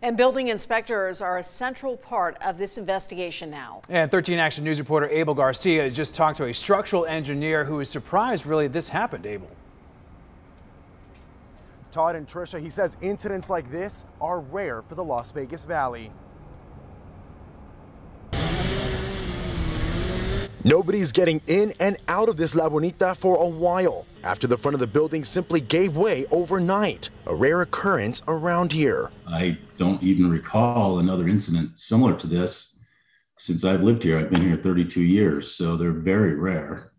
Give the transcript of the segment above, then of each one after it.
And building inspectors are a central part of this investigation now. And 13 Action News reporter Abel Garcia just talked to a structural engineer who is surprised really this happened, Abel. Todd and Trisha, he says incidents like this are rare for the Las Vegas Valley. Nobody's getting in and out of this La Bonita for a while after the front of the building simply gave way overnight, a rare occurrence around here. I don't even recall another incident similar to this since I've lived here. I've been here 32 years, so they're very rare.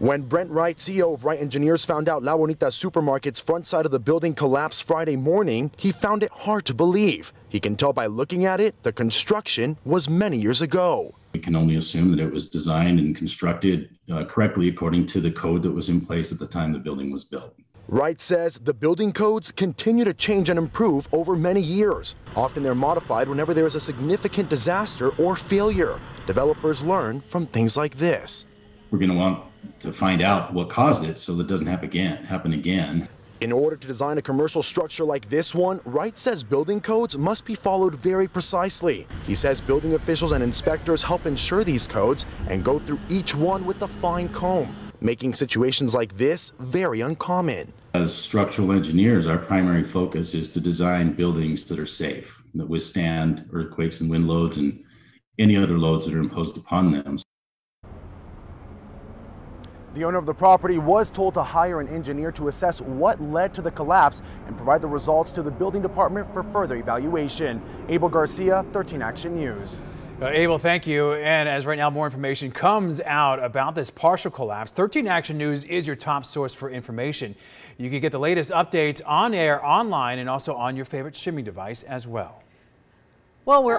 When Brent Wright, CEO of Wright Engineers, found out La Bonita Supermarket's front side of the building collapsed Friday morning, he found it hard to believe. He can tell by looking at it, the construction was many years ago. We can only assume that it was designed and constructed uh, correctly according to the code that was in place at the time the building was built. Wright says the building codes continue to change and improve over many years. Often they're modified whenever there is a significant disaster or failure. Developers learn from things like this. We're going to want to find out what caused it so that it doesn't happen again. Happen again. In order to design a commercial structure like this one, Wright says building codes must be followed very precisely. He says building officials and inspectors help ensure these codes and go through each one with a fine comb, making situations like this very uncommon. As structural engineers, our primary focus is to design buildings that are safe, that withstand earthquakes and wind loads and any other loads that are imposed upon them. The owner of the property was told to hire an engineer to assess what led to the collapse and provide the results to the building department for further evaluation. Abel Garcia, 13 Action News. Uh, Abel, thank you. And as right now more information comes out about this partial collapse, 13 Action News is your top source for information. You can get the latest updates on air, online, and also on your favorite streaming device as well. Well, we're